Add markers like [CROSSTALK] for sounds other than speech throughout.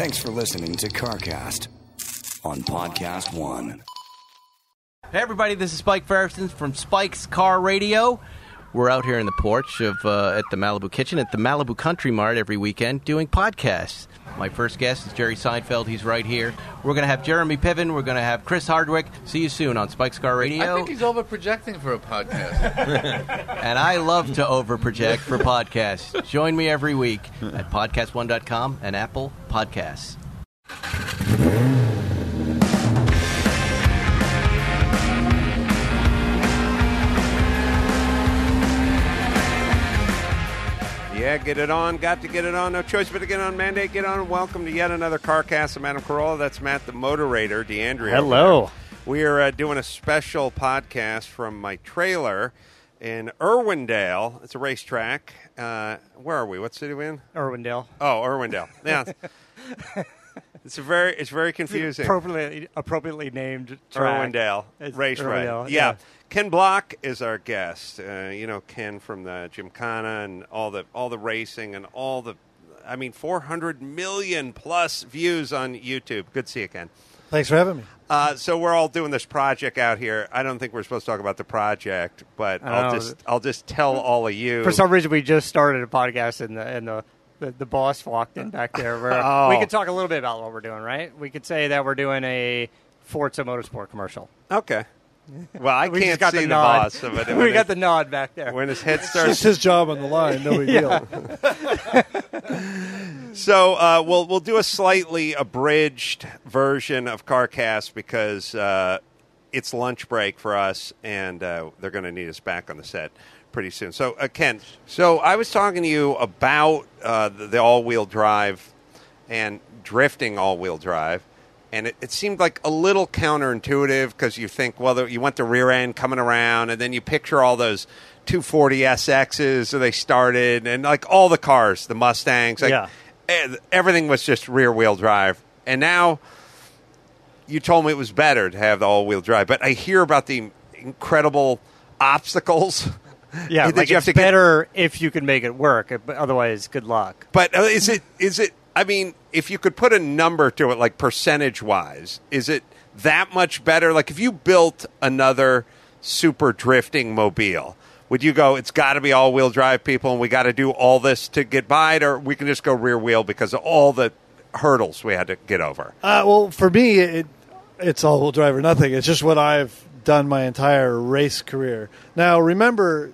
Thanks for listening to CarCast on Podcast One. Hey everybody, this is Spike Feresten from Spike's Car Radio. We're out here in the porch of uh, at the Malibu Kitchen at the Malibu Country Mart every weekend doing podcasts. My first guest is Jerry Seinfeld. He's right here. We're going to have Jeremy Piven. We're going to have Chris Hardwick. See you soon on Spike's Car Radio. I think he's over projecting for a podcast. [LAUGHS] and I love to overproject for podcasts. Join me every week at podcastone.com and Apple Podcasts. Yeah, get it on. Got to get it on. No choice but to get on. Mandate, get on. Welcome to yet another CarCast of Madam Carolla. That's Matt, the moderator, D'Andrea. Hello. We are uh, doing a special podcast from my trailer in Irwindale. It's a racetrack. Uh, where are we? What city are we in? Irwindale. Oh, Irwindale. Yeah. [LAUGHS] it's a very it's very confusing. Appropriately, appropriately named track. Irwindale It's Raceway. Irwindale, yeah. yeah. Ken Block is our guest. Uh, you know Ken from the Gymkhana and all the all the racing and all the. I mean, 400 million plus views on YouTube. Good to see you, Ken. Thanks for having me. Uh, so we're all doing this project out here. I don't think we're supposed to talk about the project, but I'll just I'll just tell all of you. For some reason, we just started a podcast, and the and the, the, the boss walked in back there. Where [LAUGHS] Oh. We could talk a little bit about what we're doing, right? We could say that we're doing a Forza Motorsport commercial. okay. Well, I [LAUGHS] we can't got see the, the, nod. boss of it. [LAUGHS] we got his- the nod back there. when his head starts, It's starts his job on the line. No big [LAUGHS] deal. So uh, we'll we'll do a slightly abridged version of CarCast because uh, it's lunch break for us, and uh, they're going to need us back on the set pretty soon. So uh, Ken, so I was talking to you about uh, the, the all-wheel drive and drifting all-wheel drive. And it, it seemed like a little counterintuitive because you think, well, the, you went the rear end coming around, and then you picture all those 240 SXs so they started, and like all the cars, the Mustangs, like Yeah. eh, everything was just rear wheel drive. And now you told me it was better to have the all wheel drive, but I hear about the incredible obstacles. [LAUGHS] yeah, that like you have it's to get- better if you can make it work. But otherwise, good luck. But uh, is it is it? I mean, if you could put a number to it, like percentage wise, is it that much better? Like if you built another super drifting mobile, would you go? It's got to be all wheel drive, people, and we got to do all this to get by it, or we can just go rear wheel because of all the hurdles we had to get over. Uh, well, for me, it, it's all wheel drive or nothing. It's just what I've done my entire race career. Now, remember,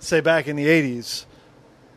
say back in the 80s,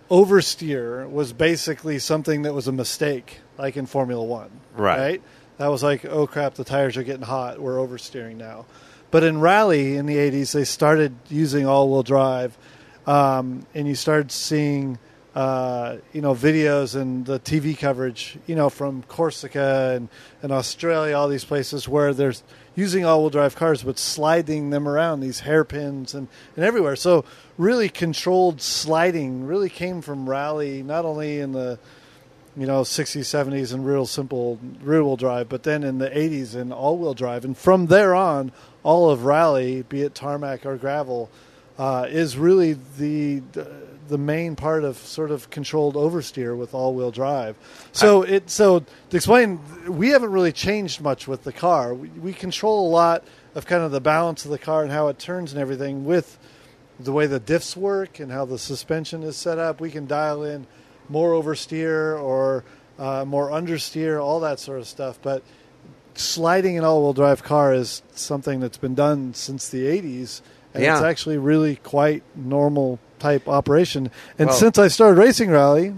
oversteer was basically something that was a mistake, like in Formula One. Right. That was like, oh crap, the tires are getting hot. We're oversteering now. But in rally in the 80s, they started using all wheel drive, um, and you started seeing. Uh, you know, videos and the TV coverage, you know, from Corsica and, and Australia, all these places where there's using all-wheel drive cars, but sliding them around these hairpins and, and everywhere. So really controlled sliding really came from rally, not only in the you know 60s, 70s, and real simple rear-wheel drive, but then in the 80s in all-wheel drive, and from there on, all of rally, be it tarmac or gravel, uh, is really the the main part of sort of controlled oversteer with all-wheel drive. So it so to explain, we haven't really changed much with the car. We, we control a lot of kind of the balance of the car and how it turns and everything with the way the diffs work and how the suspension is set up. We can dial in more oversteer or uh, more understeer, all that sort of stuff. But sliding an all-wheel drive car is something that's been done since the 80s, and Yeah. it's actually really quite normal type operation. And Well- since I started racing rally,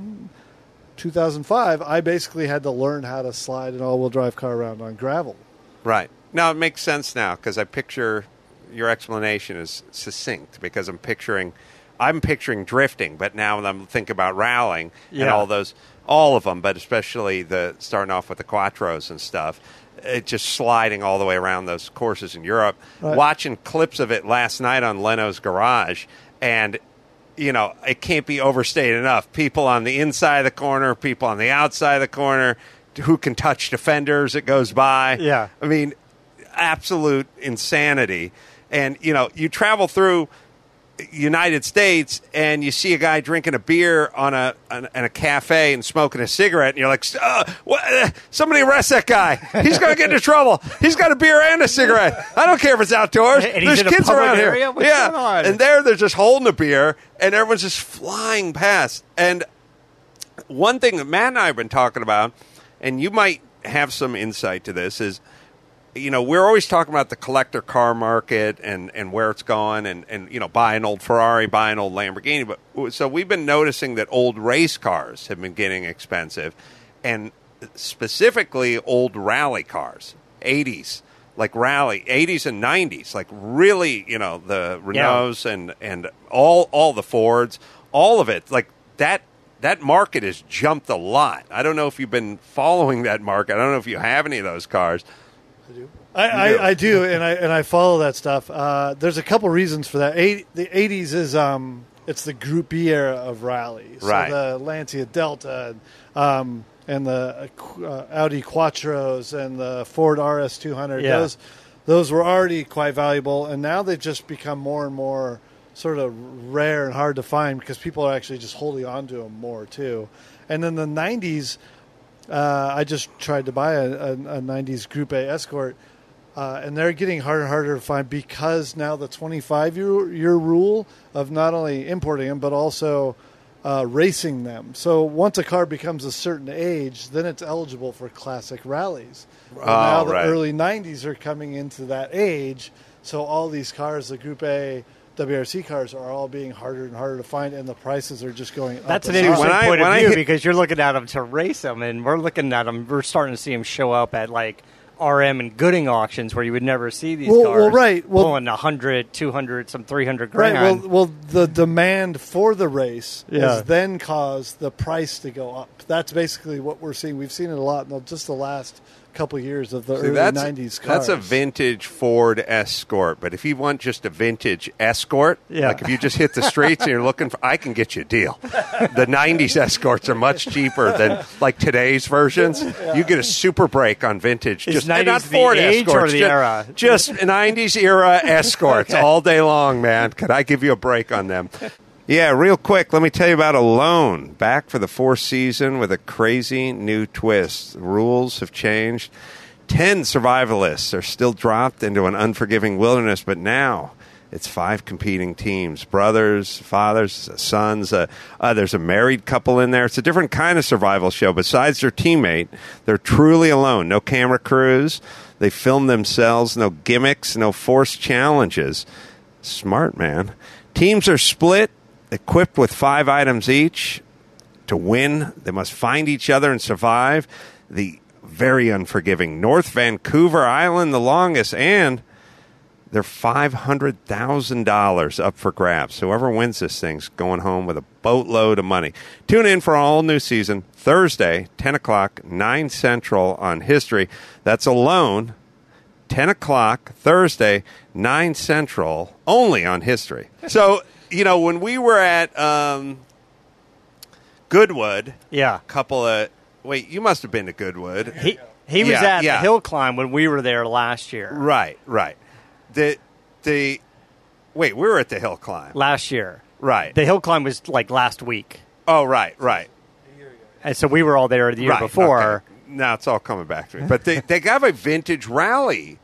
2005, I basically had to learn how to slide an all-wheel drive car around on gravel. Right. Now it makes sense now because I picture your explanation is succinct because I'm picturing I'm picturing drifting, but now when I'm thinking about rallying and all those all of them, but especially the starting off with the quattros and stuff. It just sliding all the way around those courses in Europe. Right. Watching clips of it last night on Leno's Garage, and you know it can't be overstated enough. People on the inside of the corner, people on the outside of the corner, who can touch defenders it goes by. Yeah. I mean, absolute insanity. And you know, you travel through United States and you see a guy drinking a beer on a on, in a cafe and smoking a cigarette, and you're like, uh, what, uh, somebody arrest that guy. He's going to get into trouble. He's got a beer and a cigarette. I don't care if it's outdoors. And There's kids around area? here. What's yeah, and there they're just holding a beer, and everyone's just flying past. And one thing that Matt and I have been talking about, and you might have some insight to this, is you know, we're always talking about the collector car market and, and where it's going and, and, you know, buy an old Ferrari, buy an old Lamborghini. But so we've been noticing that old race cars have been getting expensive and specifically old rally cars, 80s, like rally, 80s and 90s, like really, you know, the Renaults and, and all, all the Fords, all of it. Like that that market has jumped a lot. I don't know if you've been following that market. I don't know if you have any of those cars. I, I, I do, and I and I follow that stuff. Uh, there's a couple reasons for that. Eight, the '80s is um, it's the Group B era of rallies. Right. So the Lancia Delta, um, and the uh, Audi Quattros and the Ford RS 200. Yeah. Those those were already quite valuable, and now they've just become more and more sort of rare and hard to find because people are actually just holding on to them more too. And then the '90s, uh, I just tried to buy a, a, a '90s Group A Escort. Uh, and they're getting harder and harder to find because now the 25 year, year rule of not only importing them but also uh, racing them. So once a car becomes a certain age, then it's eligible for classic rallies. Well, now the right. early 90s are coming into that age, so all these cars, the Group A WRC cars, are all being harder and harder to find, and the prices are just going up. That's an interesting When I- point when of I view hit- because you're looking at them to race them, and we're looking at them. We're starting to see them show up at like RM and Gooding auctions where you would never see these Well- cars. well, right. Well- pulling 100, 200, some 300 Right. grand. Well, well, the demand for the race Yeah. has then caused the price to go up. That's basically what we're seeing. We've seen it a lot in just the last couple years of the See, early that's, '90s cars. that's a vintage Ford Escort. But if you want just a vintage Escort, Yeah. like if you just hit the streets and you're looking for, I can get you a deal. The '90s Escorts are much cheaper than like today's versions. You get a super break on vintage. Is just 90s not the Ford age or Escorts, the just, era? Just 90s era Escorts [LAUGHS] all day long, man. Could I give you a break on them? Yeah, real quick, let me tell you about Alone. Back for the fourth season with a crazy new twist. The rules have changed. Ten survivalists are still dropped into an unforgiving wilderness, but now it's five competing teams brothers, fathers, sons. Uh, uh, there's a married couple in there. It's a different kind of survival show. Besides their teammate, they're truly alone. No camera crews. They film themselves, no gimmicks, no forced challenges. Smart, man. Teams are split, equipped with five items each. To win, they must find each other and survive. The very unforgiving North Vancouver Island, the longest, and they're $500,000 up for grabs. Whoever wins this thing's going home with a boatload of money. Tune in for all new season Thursday, 10 o'clock, 9 Central on History. That's alone. 10 o'clock Thursday, 9 Central, only on History. So, you know, when we were at um, Goodwood, yeah. a couple of. Wait, you must have been to Goodwood. He, he was Yeah, at yeah. the hill climb when we were there last year. Right, right. The, the. Wait, we were at the hill climb. Last year. Right. The hill climb was like last week. oh, right, right. And so we were all there the year right, before. okay. Now it's all coming back to me. But they, they have a vintage rally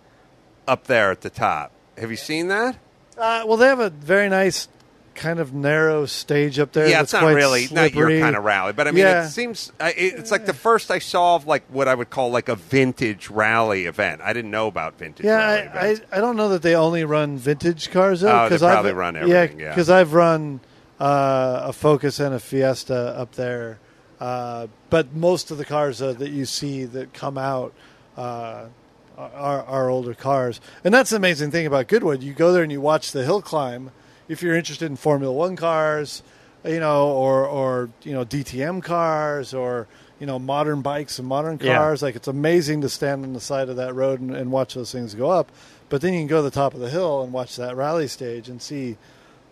up there at the top. Have you seen that? Uh, well, they have a very nice kind of narrow stage up there. yeah, that's it's not really not your kind of rally, but I mean, Yeah. it seems it's like the first I saw of like what I would call like a vintage rally event. I didn't know about vintage Yeah, rally I. I, I don't know that they only run vintage cars though. Oh, they 'cause I've- probably run everything, yeah. because I've run uh, a Focus and a Fiesta up there, uh, but most of the cars uh, that you see that come out uh, are, are older cars, and that's the amazing thing about Goodwood. You go there and you watch the hill climb. If you're interested in Formula One cars, you know, or or you know DTM cars, or you know modern bikes and modern Yeah. cars, like it's amazing to stand on the side of that road and, and watch those things go up. But then you can go to the top of the hill and watch that rally stage and see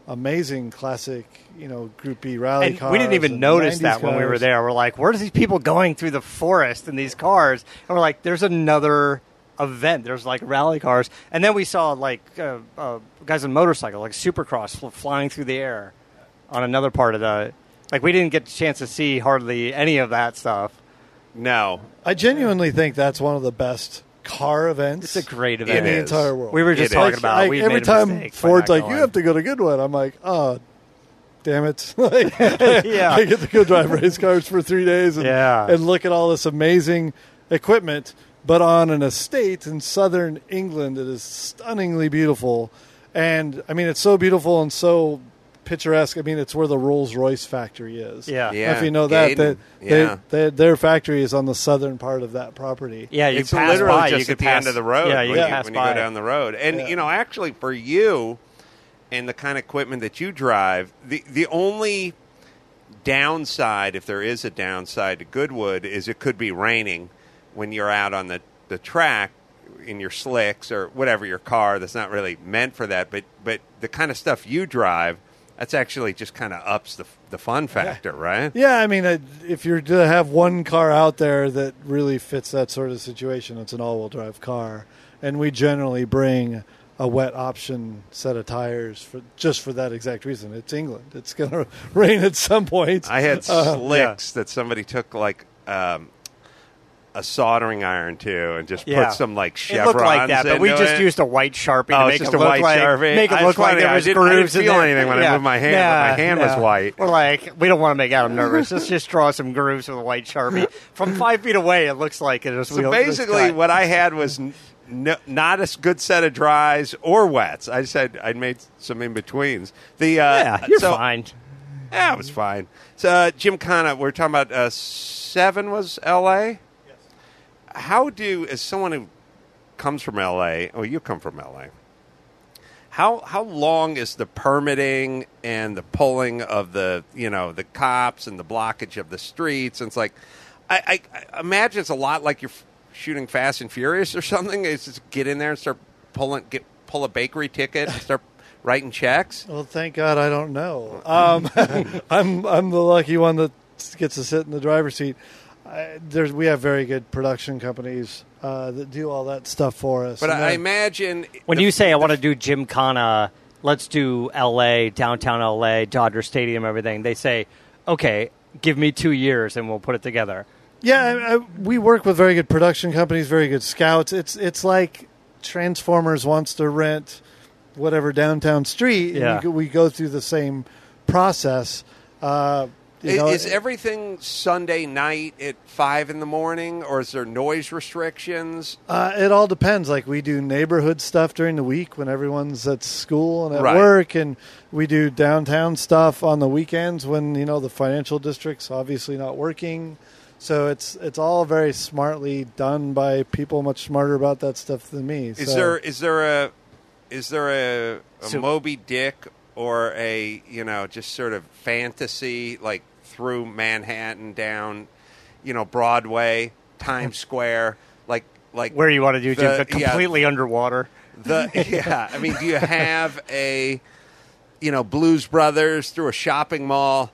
amazing classic, you know, Group B rally And cars. we didn't even notice 90s that when we were there. We're like, where's these people going through the forest in these cars? And we're like, there's another event. There's like rally cars, and then we saw like uh, uh, guys on motorcycle, like Supercross, fl- flying through the air on another part of the. Like we didn't get a chance to see hardly any of that stuff. No, I genuinely think that's one of the best car events. It's a great event in the is. entire world. We were just It talking is. about Like, we every made a time mistake by Ford's not like, "You going." have to go to Goodwood," I'm like, "Oh, damn it!" [LAUGHS] like, [LAUGHS] Yeah. I get to go drive race cars for three days and, Yeah. and look at all this amazing equipment, but on an estate in southern England that is stunningly beautiful. And I mean, it's so beautiful and so picturesque. I mean, it's where the Rolls Royce factory is. Yeah. Yeah, if you know that, that Yeah. they, their factory is on the southern part of that property. Yeah, you it's pass literally by, just you could at the pass, end of the road Yeah, you when, can you, when by. you go down the road. And Yeah. you know, actually, for you and the kind of equipment that you drive, the the only downside, if there is a downside to Goodwood, is it could be raining when you're out on the the track in your slicks or whatever your car that's not really meant for that. But but the kind of stuff you drive. That's actually just kind of ups the, the fun factor, right? Yeah, I mean, if you're to have one car out there that really fits that sort of situation, it's an all-wheel drive car, and we generally bring a wet option set of tires for just for that exact reason. It's England; it's going [LAUGHS] to rain at some point. I had Uh, slicks that somebody took like um, a soldering iron too, and just Yeah. put some like It looked like that, but we just it. used a white sharpie to Oh, make it's just it a look white like Sharpie. make it look like there I was didn't- I didn't grooves. in feel there. anything when I moved my hand, but my hand was white. We're like, we don't want to make Adam nervous. Let's just draw some grooves with a white sharpie [LAUGHS] from five feet away. It looks like it was. So basically, what I had was no, not a good set of dries or wets. I said had I made some in betweens. The uh, yeah, you're so- fine. Yeah, it was fine. So uh, Gymkhana, we're talking about uh, seven was L.A. How do as someone who comes from L.A. Oh, you come from L.A. How how long is the permitting and the pulling of the you know the cops and the blockage of the streets? And it's like I, I, I imagine it's a lot like you're f- shooting Fast and Furious or something. It's just get in there and start pulling get pull a bakery ticket and start [LAUGHS] writing checks. Well, thank God I don't know. Um, [LAUGHS] I'm I'm the lucky one that gets to sit in the driver's seat. I, there's we have very good production companies uh, that do all that stuff for us. But I, I imagine When the- you say I want to do Gymkhana, let's do L.A., downtown L.A., Dodger Stadium, everything. They say, okay, give me two years and we'll put it together. Yeah, I, I, we work with very good production companies, very good scouts. It's it's like Transformers wants to rent whatever downtown street. and Yeah. we, go, we go through the same process. Uh, you I- know, is everything Sunday night at five in the morning, or is there noise restrictions? Uh, it all depends. Like we do neighborhood stuff during the week when everyone's at school and at Right. work, and we do downtown stuff on the weekends when you know the financial district's obviously not working. So it's it's all very smartly done by people much smarter about that stuff than me. Is So- there is there a is there a, a So- Moby Dick or a you know just sort of fantasy like through Manhattan down, you know Broadway, Times Square, like like Where you want to do The- Gym, yeah. completely underwater. the [LAUGHS] yeah. I mean, do you have a you know Blues Brothers through a shopping mall?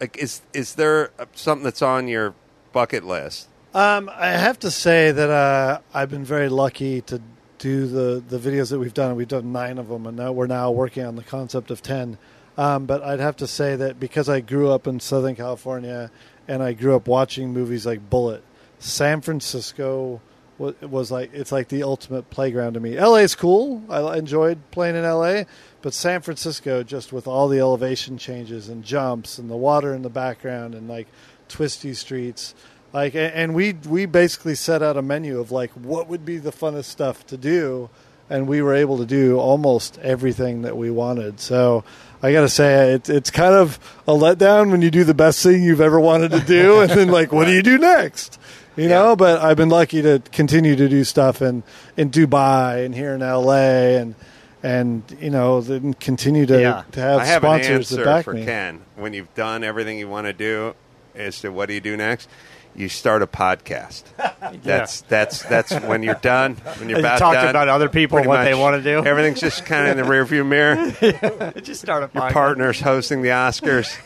Like, is is there something that's on your bucket list? Um, I have to say that uh, I've been very lucky to do the, the videos that we've done. We've done nine of them, and now we're now working on the concept of ten. Um, but I'd have to say that because I grew up in Southern California and I grew up watching movies like Bullitt, San Francisco was, was like it's like the ultimate playground to me. LA's cool. I enjoyed playing in LA, but San Francisco just with all the elevation changes and jumps and the water in the background and like twisty streets like and we we basically set out a menu of like what would be the funnest stuff to do and we were able to do almost everything that we wanted so i gotta say it, it's kind of a letdown when you do the best thing you've ever wanted to do and then like what do you do next you know but i've been lucky to continue to do stuff in in dubai and here in la and and you know then continue to, Yeah. to have I have sponsors an answer that back for me Ken. When you've done everything you want to do, as to what do you do next? You start a podcast. [LAUGHS] That's that's that's when you're done. When you're about talk done, about other people, what they wanna do. Everything's just kind of in the rearview mirror. [LAUGHS] Just start a Your partner's hosting the Oscars.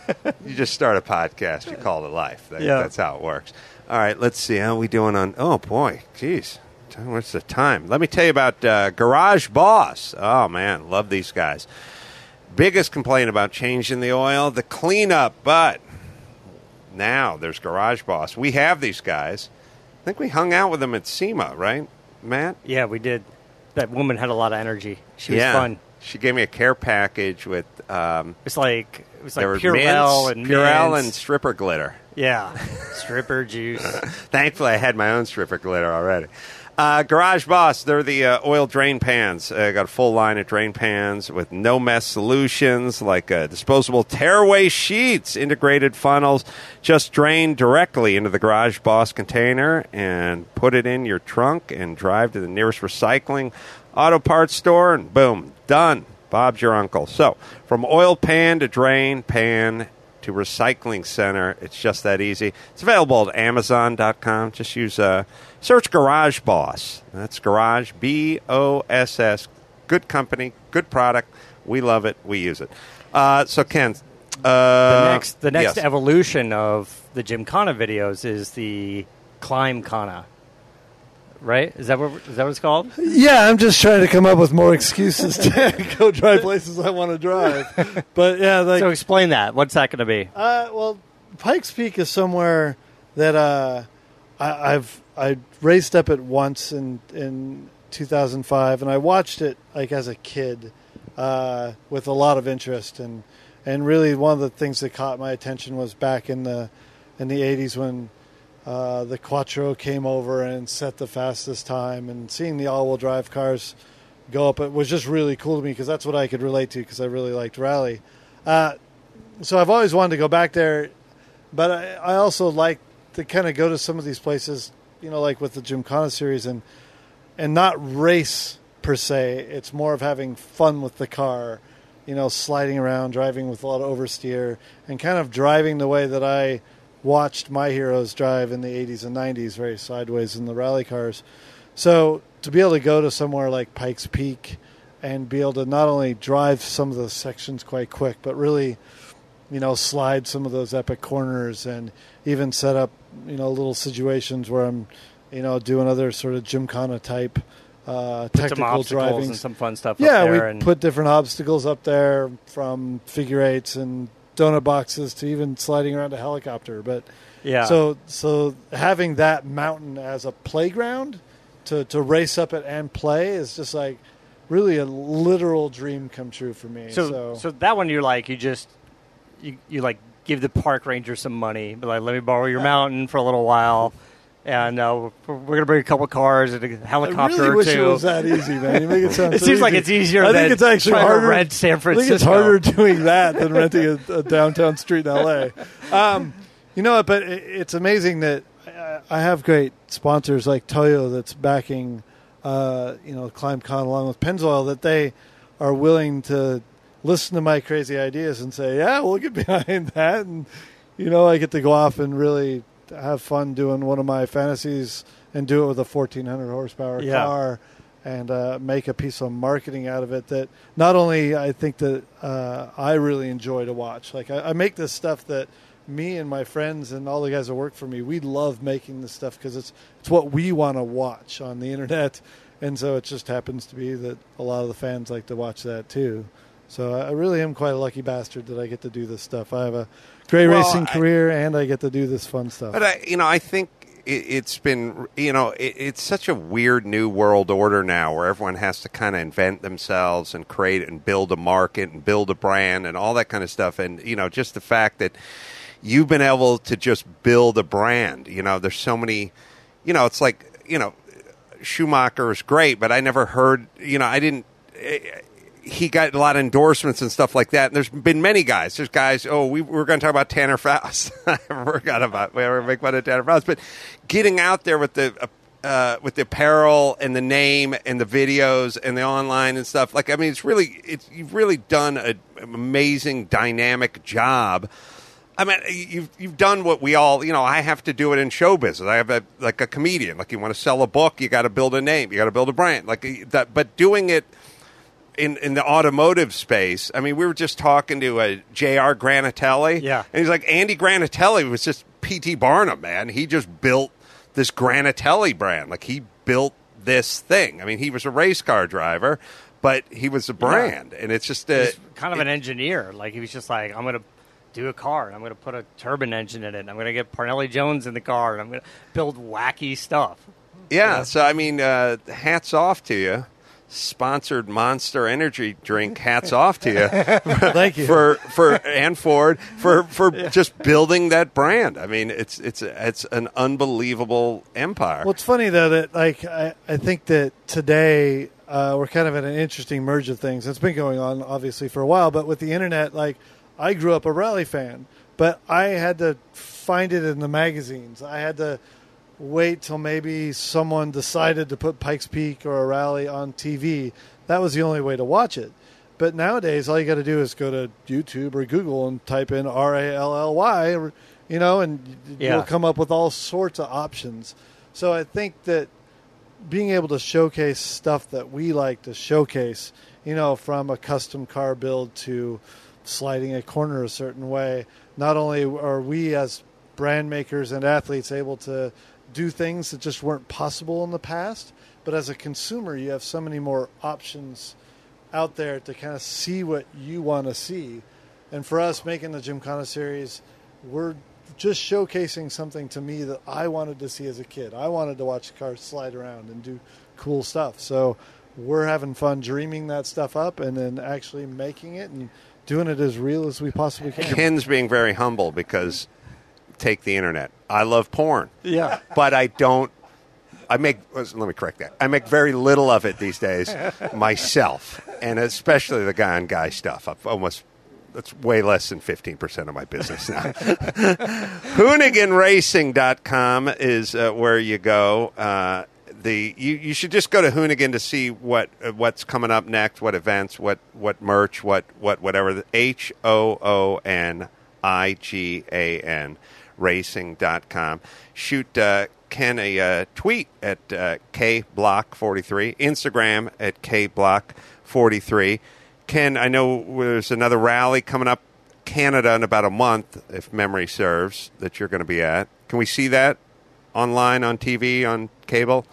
[LAUGHS] you just start a podcast. You call it life. That- Yeah. That's how it works. All right, let's see how we doing on. Oh boy, jeez, What's the time? Let me tell you about uh, Garage Boss. Oh man, love these guys. Biggest complaint about changing the oil, the cleanup, but now there's Garage Boss. We have these guys. I think we hung out with them at SEMA, right, Matt? Yeah, we did. That woman had a lot of energy. She was yeah. fun. She gave me a care package with um, It was like it was like Purell and Purell mints. and stripper glitter. yeah, stripper juice. [LAUGHS] Thankfully, I had my own stripper glitter already. Uh, Garage Boss, they're the uh, oil drain pans. I got a full line of drain pans with no mess solutions like uh, disposable tearaway sheets, integrated funnels. Just drain directly into the Garage Boss container and put it in your trunk and drive to the nearest recycling auto parts store, and boom, done. Bob's your uncle. So, from oil pan to drain pan to recycling center. It's just that easy. It's available at Amazon.com. Just use uh, search Garage Boss. That's Garage B O S S. Good company, good product. We love it. We use it. Uh, so Ken, uh, The next, the next yes. evolution of the Gymkhana videos is the Climbkhana. Right? Is that what is that what it's called? Yeah, I'm just trying to come up with more excuses to [LAUGHS] go drive places I want to drive. But yeah, like so explain that. What's that going to be? Uh, well, Pikes Peak is somewhere that uh, I, I've I raced up it once in in 2005, and I watched it like as a kid uh, with a lot of interest, and and really one of the things that caught my attention was back in the in the 80s when. Uh, the Quattro came over and set the fastest time, and seeing the all-wheel drive cars go up, it was just really cool to me because that's what I could relate to because I really liked rally. Uh, so I've always wanted to go back there, but I, I also like to kind of go to some of these places, you know, like with the Gymkhana series, and and not race per se. It's more of having fun with the car, you know, sliding around, driving with a lot of oversteer, and kind of driving the way that I watched my heroes drive in the 80s and 90s, very sideways in the rally cars. So to be able to go to somewhere like Pikes Peak and be able to not only drive some of those sections quite quick, but really, you know, slide some of those epic corners and even set up, you know, little situations where I'm, you know, doing other sort of gymkhana type uh, technical driving. and some fun stuff. Yeah, up we and put different obstacles up there from figure eights and donut boxes to even sliding around a helicopter. But yeah. so so having that mountain as a playground to to race up it and play is just like really a literal dream come true for me. So, So, so that one you're like you just you you like give the park ranger some money, but like let me borrow your mountain for a little while, and uh, we're, we're gonna bring a couple cars and a helicopter I really or wish two. it was that easy, man. You make it sound. [LAUGHS] It so seems like it's easier I than think it's actually to harder. rent San I think Francisco. it's harder doing that than renting a, a downtown street in L.A. Um, you know what? But it, it's amazing that I, I have great sponsors like Toyo that's backing, uh, you know, Climbkhana along with Pennzoil that they are willing to listen to my crazy ideas and say, yeah, we'll get [LAUGHS] behind that, and you know, I get to go off and really have fun doing one of my fantasies and do it with a 1400 horsepower Yeah. car and uh, make a piece of marketing out of it that not only I think that uh, I really enjoy to watch. Like I, I make this stuff that me and my friends and all the guys that work for me, we love making this stuff because it's it's what we want to watch on the [LAUGHS] internet, and so it just happens to be that a lot of the fans like to watch that too. So I I really am quite a lucky bastard that I get to do this stuff. I have a great Well, racing I- career and I get to do this fun stuff. But I, you know, I think it, it's been, you know, it, it's such a weird new world order now, where everyone has to kind of invent themselves and create and build a market and build a brand and all that kind of stuff. And you know, just the fact that you've been able to just build a brand. You know, there's so many. You know, it's like you know, Schumacher is great, but I never heard. You know, I didn't. He got a lot of endorsements and stuff like that. And there's been many guys. There's guys. Oh, we we're going to talk about Tanner Faust. [LAUGHS] I forgot about. We were make fun of Tanner Faust, but getting out there with the. Uh, with the apparel and the name and the videos and the online and stuff, like I mean, it's really, it's you've really done a, an amazing, dynamic job. I mean, you've you've done what we all, you know. I have to do it in show business. I have a like a comedian. Like you want to sell a book, you got to build a name, you got to build a brand. Like that, but doing it in in the automotive space. I mean, we were just talking to a Jr. Granatelli, Yeah. and he's like Andy Granatelli was just P.T. Barnum, man. He just built this Granatelli brand. Like he built this thing. I mean, he was a race car driver, but he was a brand, and it's just a, kind of an engineer. Like he was just like, I'm gonna do a car. and I'm gonna put a turbine engine in it. and I'm gonna get Parnelli Jones in the car. And I'm gonna build wacky stuff. yeah. So I mean, uh, hats off to you. Sponsored Monster Energy drink. Hats [LAUGHS] off to you. Thank [LAUGHS] you. for for and Ford for for just building that brand. I mean, it's it's it's an unbelievable empire. Well, it's funny though that like I, I think that today uh, we're kind of at an interesting merge of things. It's been going on obviously for a while, but with the internet, like I grew up a rally fan, but I had to find it in the magazines. I had to wait till maybe someone decided to put Pikes Peak or a rally on TV. That was the only way to watch it. But nowadays, all you got to do is go to YouTube or Google and type in R A L L Y, you know, and Yeah. you'll come up with all sorts of options. So I think that being able to showcase stuff that we like to showcase, you know, from a custom car build to sliding a corner a certain way, not only are we as brand makers and athletes able to do things that just weren't possible in the past, but as a consumer, you have so many more options out there to kind of see what you want to see. And for us making the Gymkhana series, we're just showcasing something to me that I wanted to see as a kid. I wanted to watch cars slide around and do cool stuff. So we're having fun dreaming that stuff up and then actually making it and doing it as real as we possibly can. Ken's being very humble because take the internet. I love porn, Yeah. but I don't. I make. Let me correct that. I make very little of it these days [LAUGHS] myself, and especially the guy on guy stuff. I've almost. That's way less than 15% of my business now. [LAUGHS] Hooniganracing.com is uh, where you go. Uh, the you, you should just go to Hoonigan to see what uh, what's coming up next, what events, what what merch, what what whatever. H O O N I G A N racing.com. Shoot uh, Ken a uh, tweet at uh, kblock43, Instagram at kblock43. Ken, I know there's another rally coming up Canada in about a month, if memory serves, that you're going to be at. Can we see that online, on TV, on cable?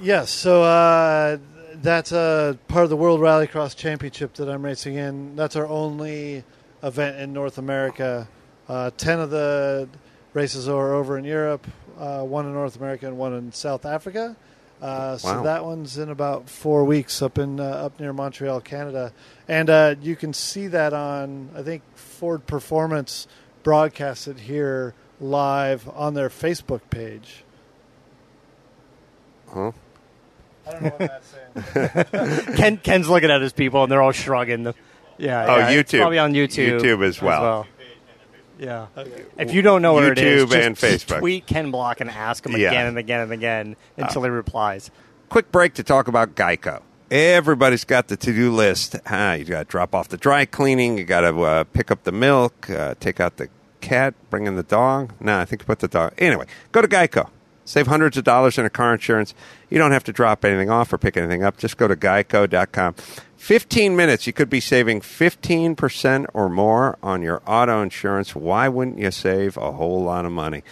Yes, so uh, that's a part of the World Rallycross Championship that I'm racing in. That's our only event in North America. Uh, Ten of the races are over in Europe, uh, one in North America and one in South Africa. Uh, so Wow. that one's in about four weeks up in uh, up near Montreal, Canada, and uh, you can see that on I think Ford Performance broadcasts it here live on their Facebook page. Huh? I don't know what that's saying. [LAUGHS] Ken, Ken's looking at his people, and they're all shrugging. The, yeah. Oh, yeah, it's YouTube. probably on YouTube. YouTube as well. Yeah. If you don't know where it is, YouTube just, and just Facebook. tweet Ken Block and ask him Yeah. again and again and again until he replies. quick break to talk about Geico. Everybody's got the to-do list. Ah, you got to drop off the dry cleaning. You got to uh, pick up the milk, uh, take out the cat, bring in the dog. No, I think you put the dog. Anyway, go to Geico. Save hundreds of dollars in a car insurance. You don't have to drop anything off or pick anything up. Just go to geico.com. 15 minutes, you could be saving 15% or more on your auto insurance. Why wouldn't you save a whole lot of money?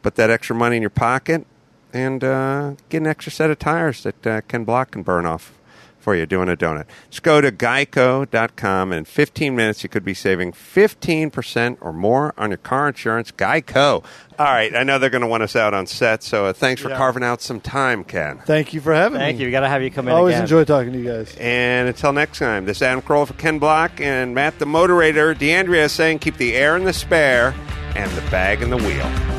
Put that extra money in your pocket and uh, get an extra set of tires that uh, Ken Block and burn off for you doing a donut. Just go to geico.com and in 15 minutes you could be saving 15% or more on your car insurance. Geico. All right, I know they're going to want us out on set, so uh, thanks for Yeah. carving out some time, Ken. Thank you for having Thank me. Thank you. We got to have you come in Always again. enjoy talking to you guys. And until next time, this is Adam Carolla for Ken Block and Matt the Moderator. D'Andrea saying keep the air in the spare and the bag in the wheel.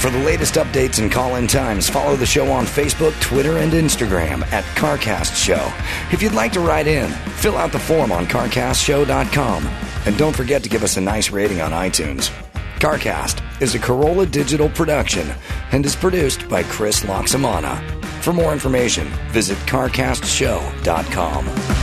For the latest updates and call in times, follow the show on Facebook, Twitter, and Instagram at CarCast Show. If you'd like to write in, fill out the form on CarCastShow.com. And don't forget to give us a nice rating on iTunes. CarCast is a Carolla digital production and is produced by Chris Laxamana. For more information, visit CarCastShow.com.